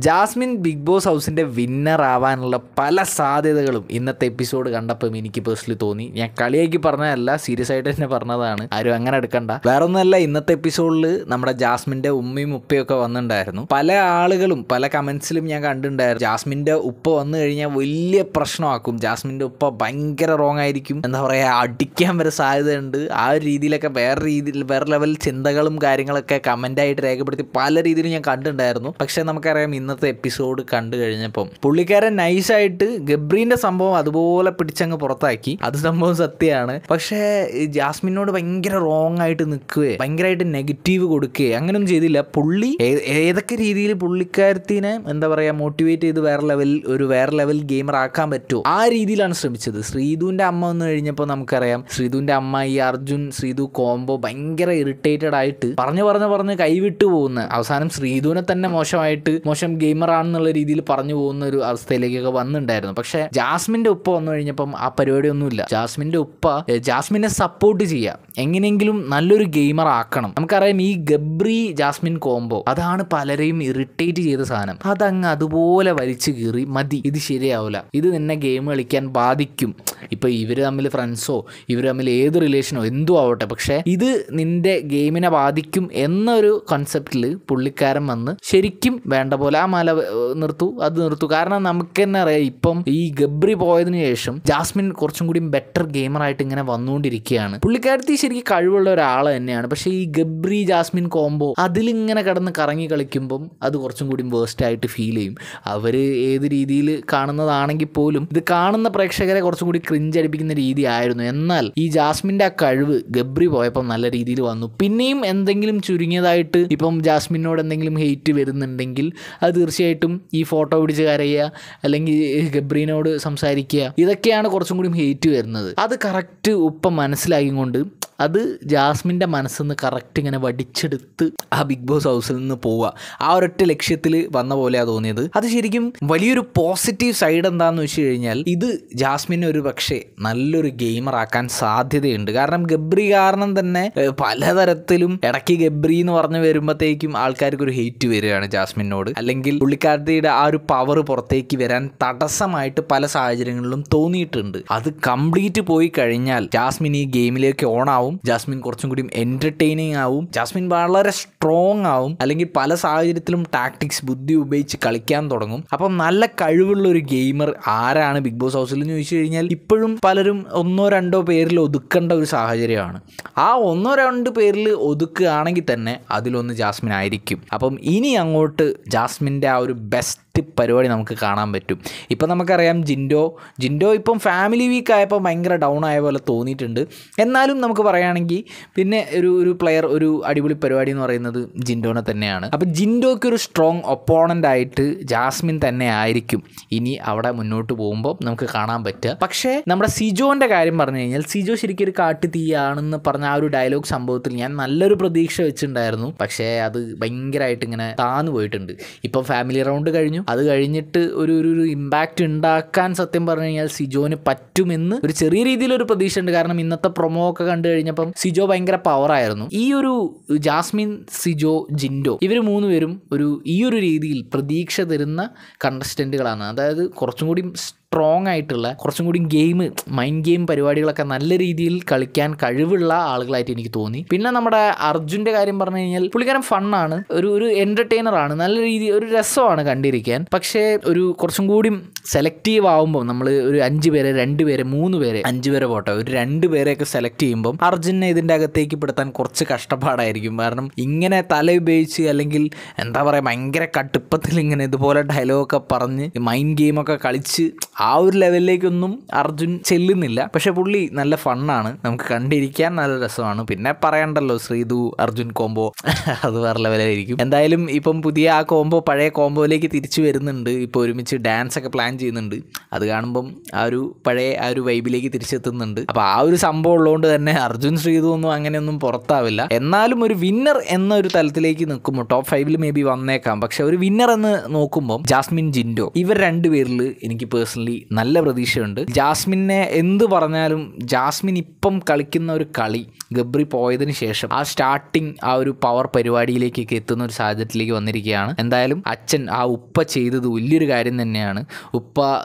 Jasmine big Boss ഹൗസിന്റെ winner ആവാനുള്ള പല സാധ്യതകളും ഇന്നത്തെ എപ്പിസോഡ് കണ്ടപ്പം എനിക്ക് പേഴ്സണലി തോന്നി. ഞാൻ കളിയാക്കി പറഞ്ഞതല്ല സീരിയസ് ആയിട്ട് തന്നെ പറഞ്ഞതാണ്. ആരും അങ്ങനെ എടുക്കണ്ട. വേറെ ഒന്നല്ല ഇന്നത്തെ എപ്പിസോഡിൽ നമ്മുടെ ജാസ്മിന്റെ ഉമ്മയും ഉപ്പയൊക്കെ വന്നിട്ടുണ്ടായിരുന്നു. പല ആളുകളും പല കമൻസിലും ഞാൻ കണ്ടിട്ടുണ്ടായിരുന്നു. ജാസ്മിന്റെ ഉപ്പ വന്നു കഴിഞ്ഞാൽ വലിയ പ്രശ്നമാക്കും. ജാസ്മിന്റെ ഉപ്പ ഭയങ്കര റോങ് ആയിരിക്കും. എന്താ പറയുക അടിക്കാൻ വരെ സാധ്യതയുണ്ട്. ആ ഒരു രീതിയിലൊക്കെ വേറെ രീതിയിൽ വേറെ ലെവൽ ചിന്തകളും കാര്യങ്ങളൊക്കെ കമന്റായിട്ട് രേഖപ്പെടുത്തി പല രീതിയിലും ഞാൻ കണ്ടിട്ടുണ്ടായിരുന്നു. പക്ഷേ നമുക്കറിയാം ഇന്നത്തെ എപ്പിസോഡ് കണ്ടു കഴിഞ്ഞപ്പം പുള്ളിക്കാരൻ നൈസായിട്ട് ഗബ്രീന്റെ സംഭവം അതുപോലെ പിടിച്ചങ്ങ് പുറത്താക്കി. അത് സംഭവം സത്യമാണ്. പക്ഷേ ജാസ്മിനോട് ഭയങ്കര റോങ് ആയിട്ട് നിൽക്കുകയെ ഭയങ്കരമായിട്ട് നെഗറ്റീവ് കൊടുക്കുകയെ. അങ്ങനെയൊന്നും ചെയ്തില്ല. പുള്ളി ഏതൊക്കെ രീതിയിൽ പുള്ളിക്കാരത്തിനെ എന്താ പറയുക മോട്ടിവേറ്റ് ചെയ്ത് വേറെ ലെവൽ ഒരു വേറെ ലെവൽ ഗെയിമർ ആക്കാൻ പറ്റുമോ ആ രീതിയിലാണ് ശ്രമിച്ചത്. ശ്രീധുവിന്റെ അമ്മ വന്നു കഴിഞ്ഞപ്പോൾ നമുക്കറിയാം ശ്രീധുവിന്റെ അമ്മ ഈ അർജുൻ ശ്രീധു കോംബോ ഭയങ്കര ഇറിറ്റേറ്റഡ് ആയിട്ട് പറഞ്ഞു പറഞ്ഞു പറഞ്ഞ് കൈവിട്ടു പോകുന്ന അവസാനം ശ്രീധുവിനെ തന്നെ മോശമായിട്ട് മോശം ഗെയിമർ ആണെന്നുള്ള രീതിയിൽ പറഞ്ഞു പോകുന്ന ഒരു അവസ്ഥയിലേക്കൊക്കെ വന്നിട്ടുണ്ടായിരുന്നു. പക്ഷെ ജാസ്മിന്റെ ഉപ്പ വന്നു കഴിഞ്ഞപ്പം ആ പരിപാടി ഒന്നുമില്ല ജാസ്മിന്റെ ഉപ്പ ജാസ്മിനെ സപ്പോർട്ട് ചെയ്യുക എങ്ങനെയെങ്കിലും നല്ലൊരു ഗെയിമർ ആക്കണം. നമുക്കറിയാം ഈ ഗബ്രി ജാസ്മിൻ കോംബോ അതാണ് പലരെയും ഇറിറ്റേറ്റ് ചെയ്ത സാധനം. അതങ്ങ് അതുപോലെ വലിച്ചു കീറി മതി ഇത് ശരിയാവില്ല ഇത് നിന്നെ ഗെയിം കളിക്കാൻ ബാധിക്കും. ഇപ്പോൾ ഇവർ തമ്മിൽ ഫ്രണ്ട്സോ ഇവർ തമ്മിൽ ഏത് റിലേഷനോ എന്തോ ആവട്ടെ. പക്ഷേ ഇത് നിന്റെ ഗെയിമിനെ ബാധിക്കും എന്നൊരു കൺസെപ്റ്റിൽ പുള്ളിക്കാരൻ വന്ന് ശരിക്കും വേണ്ട പോലെ ആ മല നിർത്തു അത് നിർത്തു. കാരണം നമുക്ക് തന്നെ അറിയാം ഇപ്പം ഈ ഗബ്രി പോയതിനു ശേഷം ജാസ്മിൻ കുറച്ചും കൂടി ബെറ്റർ ഗെയിമറായിട്ട് ഇങ്ങനെ വന്നുകൊണ്ടിരിക്കുകയാണ്. പുള്ളിക്കാരത്തി ശരിക്കും കഴിവുള്ള ഒരാൾ തന്നെയാണ്. പക്ഷേ ഈ ഗബ്രി ജാസ്മിൻ കോംബോ അതിലിങ്ങനെ കടന്ന് കറങ്ങി കളിക്കുമ്പം അത് കുറച്ചും കൂടി വേസ്റ്റ് ആയിട്ട് ഫീൽ ചെയ്യും. അവർ ഏത് രീതിയിൽ കാണുന്നതാണെങ്കിൽ പോലും ഇത് കാണുന്ന പ്രേക്ഷകരെ കുറച്ചും കൂടി ക്രിഞ്ച് അടിപ്പിക്കുന്ന രീതിയായിരുന്നു എന്നാൽ ഈ ജാസ്മിന്റെ ആ കഴിവ് ഗബ്രി പോയപ്പോൾ നല്ല രീതിയിൽ വന്നു. പിന്നെയും എന്തെങ്കിലും ചുരുങ്ങിയതായിട്ട് ഇപ്പം ജാസ്മിനോട് എന്തെങ്കിലും ഹെയ്റ്റ് വരുന്നുണ്ടെങ്കിൽ അത് തീർച്ചയായിട്ടും ഈ ഫോട്ടോ പിടിച്ച് കരയുക അല്ലെങ്കിൽ ഗബ്രീനോട് സംസാരിക്കുക ഇതൊക്കെയാണ് കുറച്ചും കൂടി ഹെയ്റ്റ് വരുന്നത്. അത് കറക്റ്റ് ഉപ്പം മനസ്സിലാക്കിക്കൊണ്ട് അത് ജാസ്മിന്റെ മനസ്സിൽ നിന്ന് കറക്റ്റ് ഇങ്ങനെ വടിച്ചെടുത്ത് ആ ബിഗ് ബോസ് ഹൗസിൽ നിന്ന് പോവുക. ആ ഒരൊറ്റ ലക്ഷ്യത്തിൽ വന്ന പോലെയാണ് തോന്നിയത്. അത് ശരിക്കും വലിയൊരു പോസിറ്റീവ് സൈഡ് എന്താണെന്ന് വെച്ച് കഴിഞ്ഞാൽ ഇത് ജാസ്മിനെ ഒരു പക്ഷേ നല്ലൊരു ഗെയിമറാക്കാൻ സാധ്യതയുണ്ട്. കാരണം ഗബ്രി കാരണം തന്നെ പലതരത്തിലും ഇടയ്ക്ക് ഗബ്രി എന്ന് പറഞ്ഞു വരുമ്പോഴത്തേക്കും ആൾക്കാർക്ക് ഒരു ഹെയ്റ്റ് വരികയാണ് ജാസ്മിനോട്. അല്ലെങ്കിൽ പുള്ളിക്കാരത്തിയുടെ ആ ഒരു പവർ പുറത്തേക്ക് വരാൻ തടസ്സമായിട്ട് പല സാഹചര്യങ്ങളിലും തോന്നിയിട്ടുണ്ട്. അത് കംപ്ലീറ്റ് പോയി കഴിഞ്ഞാൽ ജാസ്മിൻ ഈ ഗെയിമിലേക്ക് ഓൺ ജാസ്മിൻ കുറച്ചും കൂടി എന്റർടൈനിങ് ആവും ജാസ്മിൻ വളരെ സ്ട്രോങ് ആവും അല്ലെങ്കിൽ പല സാഹചര്യത്തിലും ടാക്ടിക്സ് ബുദ്ധി ഉപയോഗിച്ച് കളിക്കാൻ തുടങ്ങും. അപ്പം നല്ല കഴിവുള്ള ഒരു ഗെയിമർ ആരാണ്? ബിഗ് ബോസ് ഹൗസിൽ എന്ന് ചോദിച്ചു കഴിഞ്ഞാൽ ഇപ്പോഴും പലരും ഒന്നോ രണ്ടോ പേരിൽ ഒതുക്കേണ്ട ഒരു സാഹചര്യമാണ്. ആ ഒന്നോ രണ്ട് പേരിൽ ഒതുക്കുകയാണെങ്കിൽ തന്നെ അതിലൊന്ന് ജാസ്മിൻ ആയിരിക്കും. അപ്പം ഇനി അങ്ങോട്ട് ജാസ്മിന്റെ ആ ഒരു ബെസ്റ്റ് പരിപാടി നമുക്ക് കാണാൻ പറ്റും. ഇപ്പം നമുക്കറിയാം ജിൻഡോ ജിൻഡോ ഇപ്പം ഫാമിലി വീക്ക് ആയപ്പോൾ ഭയങ്കര ഡൗൺ ആയ പോലെ തോന്നിയിട്ടുണ്ട്. എന്നാലും നമുക്ക് പറയുകയാണെങ്കിൽ പിന്നെ ഒരു ഒരു പ്ലെയർ ഒരു അടിപൊളി പരിപാടി എന്ന് പറയുന്നത് ജിൻഡോനെ തന്നെയാണ്. അപ്പം ജിൻഡോയ്ക്ക് ഒരു സ്ട്രോങ് ഒപ്പോണന്റ് ആയിട്ട് ജാസ്മിൻ തന്നെ ആയിരിക്കും. ഇനി അവിടെ മുന്നോട്ട് പോകുമ്പോൾ നമുക്ക് കാണാൻ പറ്റുക. പക്ഷേ നമ്മുടെ സിജോന്റെ കാര്യം പറഞ്ഞു കഴിഞ്ഞാൽ സിജോ ശരിക്കും ഒരു കാട്ടു തീയാണെന്ന് പറഞ്ഞ ആ ഒരു ഡയലോഗ് സംഭവത്തിൽ ഞാൻ നല്ലൊരു പ്രതീക്ഷ വെച്ചിട്ടുണ്ടായിരുന്നു. പക്ഷേ അത് ഭയങ്കരമായിട്ട് ഇങ്ങനെ താന്നു പോയിട്ടുണ്ട്. ഇപ്പം ഫാമിലി റൗണ്ട് കഴിഞ്ഞു. അത് കഴിഞ്ഞിട്ട് ഒരു ഒരു ഇമ്പാക്റ്റ് ഉണ്ടാക്കാൻ സത്യം പറഞ്ഞു കഴിഞ്ഞാൽ സിജോന് പറ്റുമെന്ന് ഒരു ചെറിയ രീതിയിലൊരു പ്രതീക്ഷ ഉണ്ട് കാരണം ഇന്നത്തെ പ്രൊമോ ഒക്കെ കണ്ടു കഴിഞ്ഞപ്പം സിജോ ഭയങ്കര പവറായിരുന്നു ഈ ഒരു ജാസ്മിൻ സിജോ ജിൻഡോ ഇവർ മൂന്ന് പേരും ഒരു ഈ ഒരു രീതിയിൽ പ്രതീക്ഷ തരുന്ന കണ്ടസ്റ്റന്റുകളാണ് അതായത് കുറച്ചും കൂടി സ്ട്രോങ് ആയിട്ടുള്ള കുറച്ചും കൂടി ഗെയിം മൈൻഡ് ഗെയിം പരിപാടികളൊക്കെ നല്ല രീതിയിൽ കളിക്കാൻ കഴിവുള്ള ആളുകളായിട്ട് എനിക്ക് തോന്നി. പിന്നെ നമ്മുടെ അർജുന്റെ കാര്യം പറഞ്ഞു കഴിഞ്ഞാൽ പുള്ളിക്കാരൻ ഫണ്ണാണ് ഒരു ഒരു എന്റർടൈനർ ആണ്. നല്ല രീതി ഒരു രസമാണ് കണ്ടിരിക്കാൻ. പക്ഷേ ഒരു കുറച്ചും കൂടി സെലക്റ്റീവ് ആവുമ്പോൾ നമ്മൾ ഒരു അഞ്ച് പേരെ രണ്ട് പേരെ മൂന്ന് പേരെ അഞ്ച് പേരെ പോട്ടെ. ഒരു രണ്ട് പേരെയൊക്കെ സെലക്ട് ചെയ്യുമ്പം അർജുനെ ഇതിന്റെ അകത്തേക്ക് പെടുത്താൻ കുറച്ച് കഷ്ടപ്പാടായിരിക്കും. കാരണം ഇങ്ങനെ തല ഉപയോഗിച്ച് അല്ലെങ്കിൽ എന്താ പറയുക ഭയങ്കര കടുപ്പത്തിൽ ഇങ്ങനെ ഇതുപോലെ ഡയലോഗൊക്കെ പറഞ്ഞ് മൈൻഡ് ഗെയിമൊക്കെ കളിച്ച് ആ ഒരു ലെവലിലേക്കൊന്നും അർജുൻ ചെല്ലുന്നില്ല. പക്ഷെ പുള്ളി നല്ല ഫണ്ണാണ് നമുക്ക് കണ്ടിരിക്കാൻ നല്ല രസമാണ്. പിന്നെ പറയണ്ടല്ലോ ശ്രീതു അർജുൻ കോംബോ അത് വേറെ ലെവലായിരിക്കും എന്തായാലും ഇപ്പം പുതിയ ആ കോംബോ പഴയ കോംബോയിലേക്ക് തിരിച്ചു വരുന്നുണ്ട്. ഇപ്പോൾ ഒരുമിച്ച് ഡാൻസ് ഒക്കെ പ്ലാൻ ചെയ്യുന്നുണ്ട്. അത് കാണുമ്പം ആ ഒരു പഴയ ആ ഒരു വൈബിലേക്ക് തിരിച്ചെത്തുന്നുണ്ട്. അപ്പോൾ ആ ഒരു സംഭവം ഉള്ളതുകൊണ്ട് തന്നെ അർജുൻ ശ്രീതു ഒന്നും അങ്ങനെയൊന്നും പുറത്താവില്ല. എന്നാലും ഒരു വിന്നർ എന്ന ഒരു തലത്തിലേക്ക് നിൽക്കുമ്പോൾ ടോപ്പ് ഫൈവിൽ മേ ബി വന്നേക്കാം. പക്ഷെ ഒരു വിന്നർ എന്ന് നോക്കുമ്പോൾ ജാസ്മിൻ ജിൻഡോ ഇവർ രണ്ടുപേരിൽ എനിക്ക് പേഴ്സണലി നല്ല പ്രതീക്ഷയുണ്ട്. ജാസ്മിനെ എന്ത് പറഞ്ഞാലും ജാസ്മിൻ ഇപ്പം കളിക്കുന്ന ഒരു കളി ഗബ്രി പോയതിന് ശേഷം ആ സ്റ്റാർട്ടിങ് ആ ഒരു പവർ പരിപാടിയിലേക്കൊക്കെ എത്തുന്ന ഒരു സാഹചര്യത്തിലേക്ക് വന്നിരിക്കുകയാണ്. എന്തായാലും അച്ഛൻ ആ ഉപ്പ ചെയ്തത് വലിയൊരു കാര്യം തന്നെയാണ്.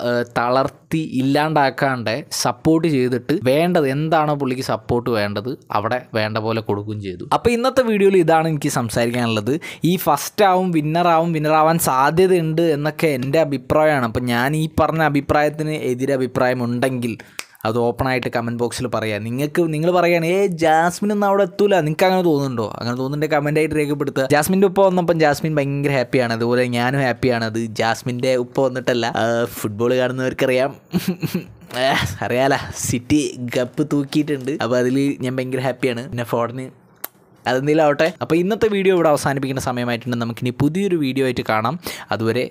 ഏഹ്, തളർത്തി ഇല്ലാണ്ടാക്കാണ്ട് സപ്പോർട്ട് ചെയ്തിട്ട് വേണ്ടത് എന്താണോ പുള്ളിക്ക് സപ്പോർട്ട് വേണ്ടത് അവിടെ വേണ്ട പോലെ കൊടുക്കുകയും ചെയ്തു. അപ്പോൾ ഇന്നത്തെ വീഡിയോയിൽ ഇതാണ് എനിക്ക് സംസാരിക്കാനുള്ളത്. ഈ ഫസ്റ്റ് ആവും വിന്നറാവും വിന്നറാവാൻ സാധ്യതയുണ്ട് എന്നൊക്കെ എന്റെ അഭിപ്രായമാണ്. അപ്പോൾ ഞാൻ ഈ പറഞ്ഞ അഭിപ്രായത്തിന് എതിരഭിപ്രായം ഉണ്ടെങ്കിൽ അത് ഓപ്പണായിട്ട് കമന്റ് ബോക്സിൽ പറയാം. നിങ്ങൾക്ക് നിങ്ങൾ പറയുകയാണ് ഏ ജാസ്മിൻ ഒന്നും അവിടെ എത്തൂല. നിങ്ങൾക്ക് അങ്ങനെ തോന്നുന്നുണ്ടോ? അങ്ങനെ തോന്നുന്നുണ്ടെങ്കിൽ കമന്റായിട്ട് രേഖപ്പെടുത്തുക. ജാസ്മിന്റെ ഉപ്പ വന്നപ്പം ജാസ്മിൻ ഭയങ്കര ഹാപ്പിയാണ് അതുപോലെ ഞാനും ഹാപ്പിയാണ് അത് ജാസ്മിന്റെ ഉപ്പ വന്നിട്ടല്ല ഫുട്ബോൾ കാണുന്നവർക്കറിയാം. അറിയാല സിറ്റി കപ്പ് തൂക്കിയിട്ടുണ്ട്. അപ്പോൾ അതിൽ ഞാൻ ഭയങ്കര ഹാപ്പിയാണ് പിന്നെ ഫോണിന് അതെന്തെങ്കിലും ആവട്ടെ. അപ്പോൾ ഇന്നത്തെ വീഡിയോ ഇവിടെ അവസാനിപ്പിക്കുന്ന സമയമായിട്ടുണ്ട്. നമുക്കിനി പുതിയൊരു വീഡിയോ ആയിട്ട് കാണാം. അതുവരെ